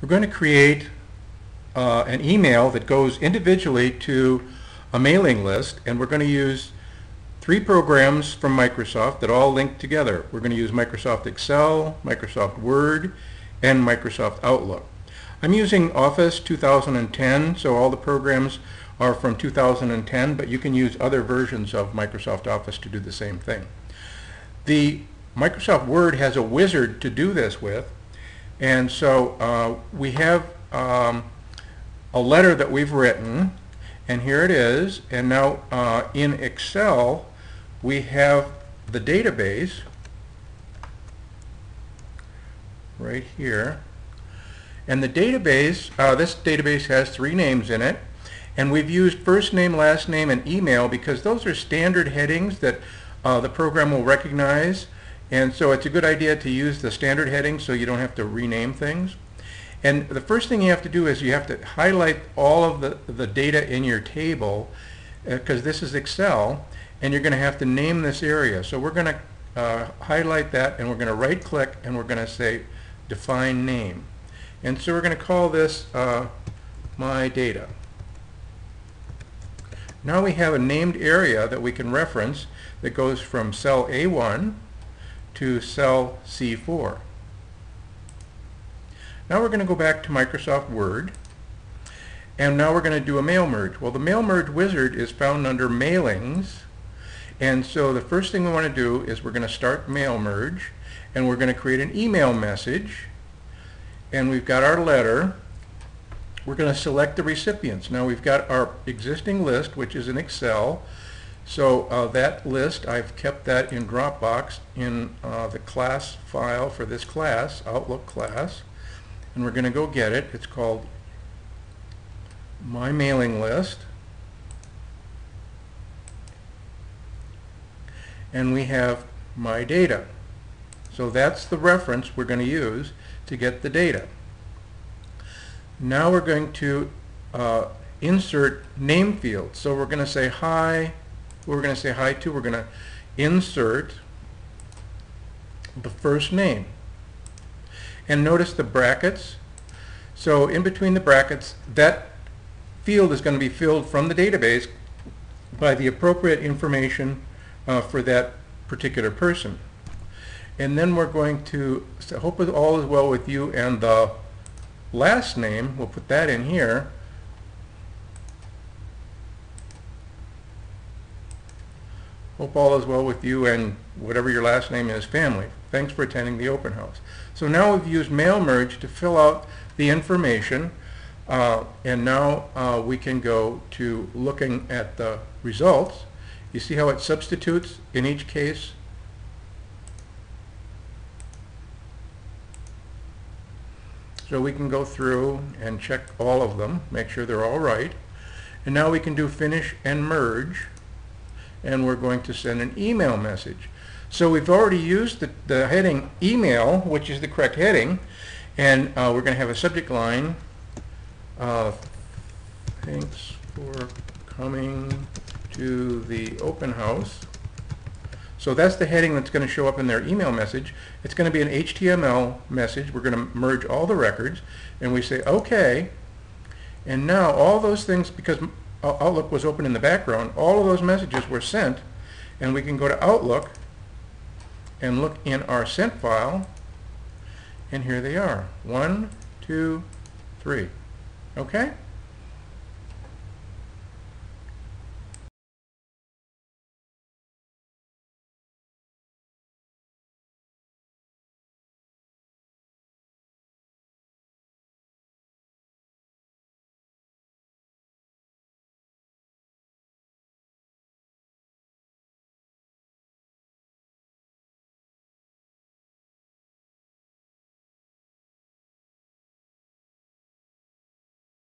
We're going to create uh, an email that goes individually to a mailing list and we're going to use three programs from Microsoft that all link together. We're going to use Microsoft Excel, Microsoft Word, and Microsoft Outlook. I'm using Office 2010, so all the programs are from 2010, but you can use other versions of Microsoft Office to do the same thing. The Microsoft Word has a wizard to do this with, and so uh, we have um, a letter that we've written, and here it is, and now uh, in Excel we have the database right here. And the database, uh, this database has three names in it. And we've used first name, last name, and email because those are standard headings that uh, the program will recognize. And so it's a good idea to use the standard headings so you don't have to rename things. And the first thing you have to do is you have to highlight all of the, the data in your table because uh, this is Excel and you're going to have to name this area. So we're going to uh, highlight that and we're going to right click and we're going to say define name. And so we're going to call this uh, my data. Now we have a named area that we can reference that goes from cell A1 to cell C4. Now we're going to go back to Microsoft Word and now we're going to do a mail merge. Well the mail merge wizard is found under mailings and so the first thing we want to do is we're going to start mail merge and we're going to create an email message and we've got our letter. We're going to select the recipients. Now we've got our existing list which is in Excel. So uh, that list, I've kept that in Dropbox in uh, the class file for this class, Outlook class. And we're going to go get it. It's called My Mailing List. and we have my data. So that's the reference we're going to use to get the data. Now we're going to uh, insert name fields. So we're going to say hi, we're going to say hi to, we're going to insert the first name. And notice the brackets. So in between the brackets, that field is going to be filled from the database by the appropriate information uh, for that particular person. And then we're going to hope all is well with you and the last name, we'll put that in here. Hope all is well with you and whatever your last name is, family. Thanks for attending the open house. So now we've used mail merge to fill out the information uh, and now uh, we can go to looking at the results. You see how it substitutes in each case? So we can go through and check all of them, make sure they're all right. And now we can do finish and merge. And we're going to send an email message. So we've already used the, the heading email, which is the correct heading. And uh, we're going to have a subject line. Uh, thanks for coming to the open house. So that's the heading that's going to show up in their email message. It's going to be an HTML message. We're going to merge all the records and we say OK. And now all those things, because Outlook was open in the background, all of those messages were sent and we can go to Outlook and look in our sent file and here they are. One, two, three. Okay?